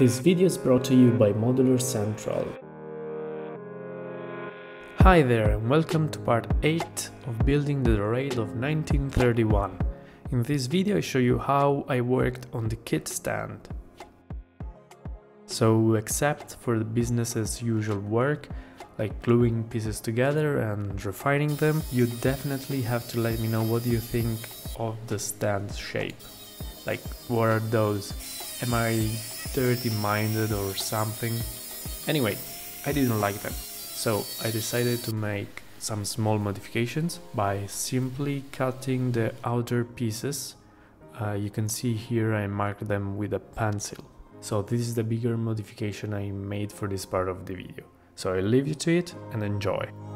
This video is brought to you by Modular Central. Hi there and welcome to part 8 of building the Dorade of 1931. In this video I show you how I worked on the kit stand. So except for the business as usual work, like gluing pieces together and refining them, you definitely have to let me know what you think of the stand shape. Like what are those? Am I dirty minded or something? Anyway, I didn't like them. So I decided to make some small modifications by simply cutting the outer pieces. Uh, you can see here I marked them with a pencil. So this is the bigger modification I made for this part of the video. So I leave you to it and enjoy.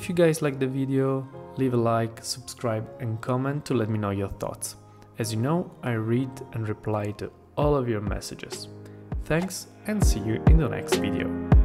If you guys like the video, leave a like, subscribe and comment to let me know your thoughts. As you know, I read and reply to all of your messages. Thanks and see you in the next video.